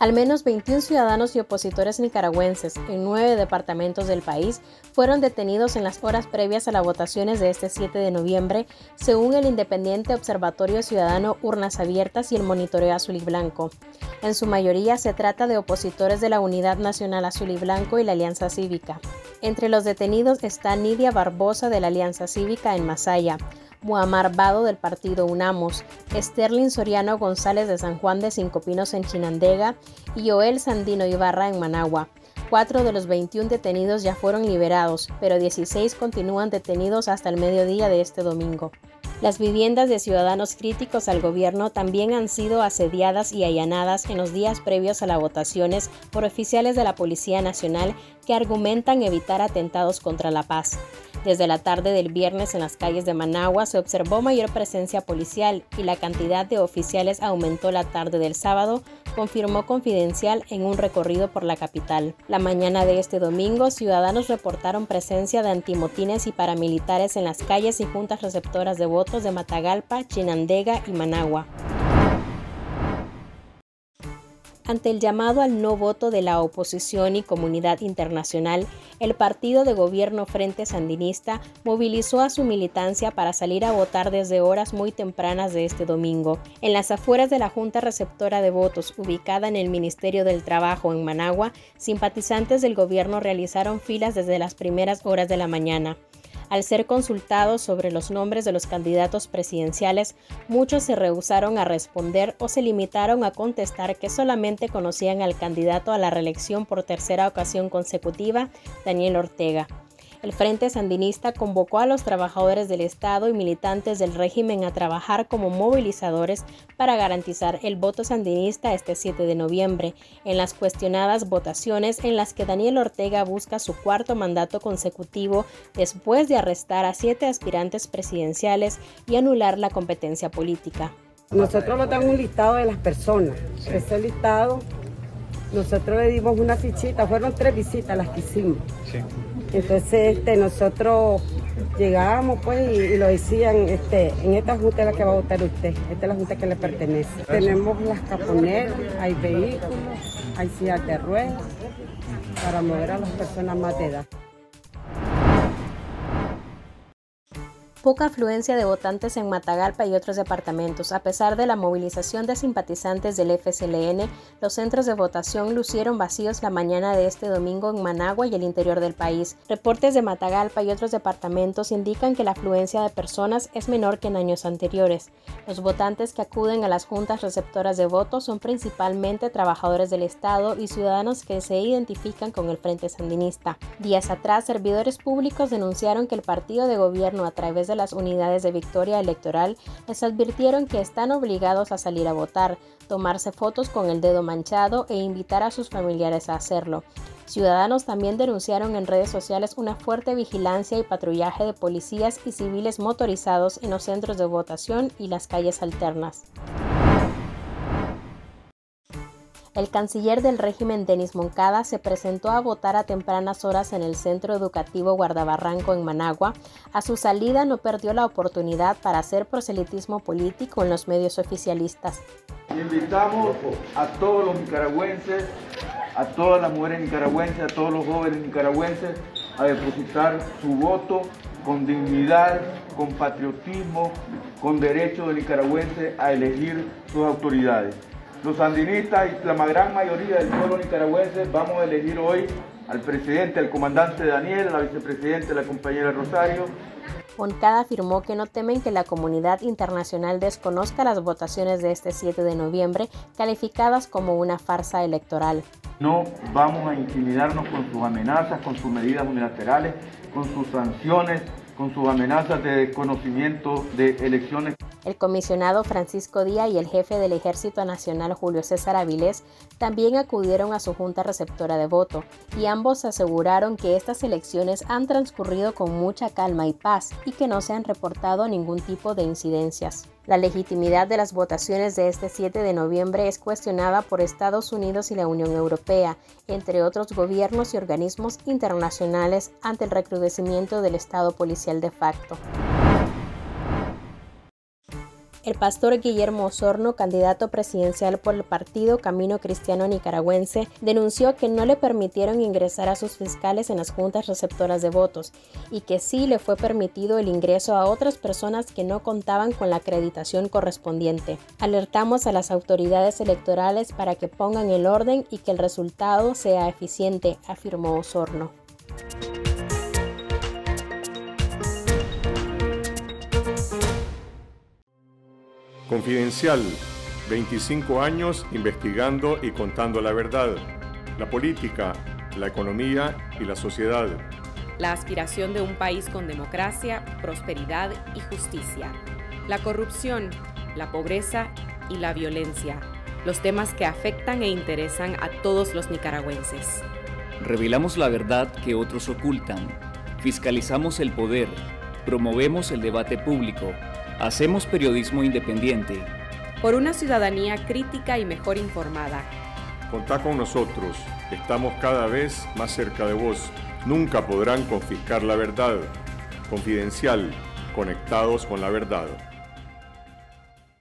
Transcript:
Al menos 21 ciudadanos y opositores nicaragüenses en nueve departamentos del país fueron detenidos en las horas previas a las votaciones de este 7 de noviembre, según el Independiente Observatorio Ciudadano Urnas Abiertas y el Monitoreo Azul y Blanco. En su mayoría se trata de opositores de la Unidad Nacional Azul y Blanco y la Alianza Cívica. Entre los detenidos está Nidia Barbosa de la Alianza Cívica en Masaya, Muammar Bado del partido UNAMOS, Sterling Soriano González de San Juan de Cinco Pinos en Chinandega y Joel Sandino Ibarra en Managua. Cuatro de los 21 detenidos ya fueron liberados, pero 16 continúan detenidos hasta el mediodía de este domingo. Las viviendas de ciudadanos críticos al gobierno también han sido asediadas y allanadas en los días previos a las votaciones por oficiales de la Policía Nacional que argumentan evitar atentados contra la paz. Desde la tarde del viernes en las calles de Managua se observó mayor presencia policial y la cantidad de oficiales aumentó la tarde del sábado, confirmó Confidencial en un recorrido por la capital. La mañana de este domingo, ciudadanos reportaron presencia de antimotines y paramilitares en las calles y juntas receptoras de votos de Matagalpa, Chinandega y Managua. Ante el llamado al no voto de la oposición y comunidad internacional, el partido de gobierno Frente Sandinista movilizó a su militancia para salir a votar desde horas muy tempranas de este domingo. En las afueras de la Junta Receptora de Votos, ubicada en el Ministerio del Trabajo en Managua, simpatizantes del gobierno realizaron filas desde las primeras horas de la mañana. Al ser consultados sobre los nombres de los candidatos presidenciales, muchos se rehusaron a responder o se limitaron a contestar que solamente conocían al candidato a la reelección por tercera ocasión consecutiva, Daniel Ortega. El Frente Sandinista convocó a los trabajadores del Estado y militantes del régimen a trabajar como movilizadores para garantizar el voto sandinista este 7 de noviembre, en las cuestionadas votaciones en las que Daniel Ortega busca su cuarto mandato consecutivo después de arrestar a siete aspirantes presidenciales y anular la competencia política. Nosotros nos dan un listado de las personas. Ese listado, nosotros le dimos una fichita, fueron tres visitas las que hicimos. Entonces este, nosotros llegábamos pues y, lo decían, este, en esta junta es la que va a votar usted, esta es la junta que le pertenece. Tenemos las caponeras, hay vehículos, hay sillas de ruedas para mover a las personas más de edad. Poca afluencia de votantes en Matagalpa y otros departamentos. A pesar de la movilización de simpatizantes del FSLN, los centros de votación lucieron vacíos la mañana de este domingo en Managua y el interior del país. Reportes de Matagalpa y otros departamentos indican que la afluencia de personas es menor que en años anteriores. Los votantes que acuden a las juntas receptoras de votos son principalmente trabajadores del Estado y ciudadanos que se identifican con el Frente Sandinista. Días atrás, servidores públicos denunciaron que el partido de gobierno a través de las unidades de victoria electoral les advirtieron que están obligados a salir a votar, tomarse fotos con el dedo manchado e invitar a sus familiares a hacerlo. Ciudadanos también denunciaron en redes sociales una fuerte vigilancia y patrullaje de policías y civiles motorizados en los centros de votación y las calles alternas. El canciller del régimen Denis Moncada se presentó a votar a tempranas horas en el Centro Educativo Guardabarranco en Managua. A su salida no perdió la oportunidad para hacer proselitismo político en los medios oficialistas. Invitamos a todos los nicaragüenses, a todas las mujeres nicaragüenses, a todos los jóvenes nicaragüenses a depositar su voto con dignidad, con patriotismo, con derecho de nicaragüense a elegir sus autoridades. Los sandinistas y la gran mayoría del pueblo nicaragüense vamos a elegir hoy al presidente, al comandante Daniel, a la vicepresidenta, la compañera Rosario. Moncada afirmó que no temen que la comunidad internacional desconozca las votaciones de este 7 de noviembre, calificadas como una farsa electoral. No vamos a intimidarnos con sus amenazas, con sus medidas unilaterales, con sus sanciones, con sus amenazas de desconocimiento de elecciones. El comisionado Francisco Díaz y el jefe del Ejército Nacional Julio César Avilés también acudieron a su junta receptora de voto y ambos aseguraron que estas elecciones han transcurrido con mucha calma y paz y que no se han reportado ningún tipo de incidencias. La legitimidad de las votaciones de este 7 de noviembre es cuestionada por Estados Unidos y la Unión Europea, entre otros gobiernos y organismos internacionales, ante el recrudecimiento del Estado policial de facto. El pastor Guillermo Osorno, candidato presidencial por el partido Camino Cristiano Nicaragüense, denunció que no le permitieron ingresar a sus fiscales en las juntas receptoras de votos y que sí le fue permitido el ingreso a otras personas que no contaban con la acreditación correspondiente. Alertamos a las autoridades electorales para que pongan el orden y que el resultado sea eficiente, afirmó Osorno. Confidencial, 25 años investigando y contando la verdad, la política, la economía y la sociedad. La aspiración de un país con democracia, prosperidad y justicia. La corrupción, la pobreza y la violencia. Los temas que afectan e interesan a todos los nicaragüenses. Revelamos la verdad que otros ocultan. Fiscalizamos el poder. Promovemos el debate público Hacemos periodismo independiente. Por una ciudadanía crítica y mejor informada. Contá con nosotros, estamos cada vez más cerca de vos. Nunca podrán confiscar la verdad. Confidencial, conectados con la verdad.